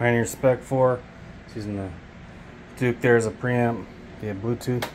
Pioneer Spec 4. It's using the Duke there as a preamp via Bluetooth.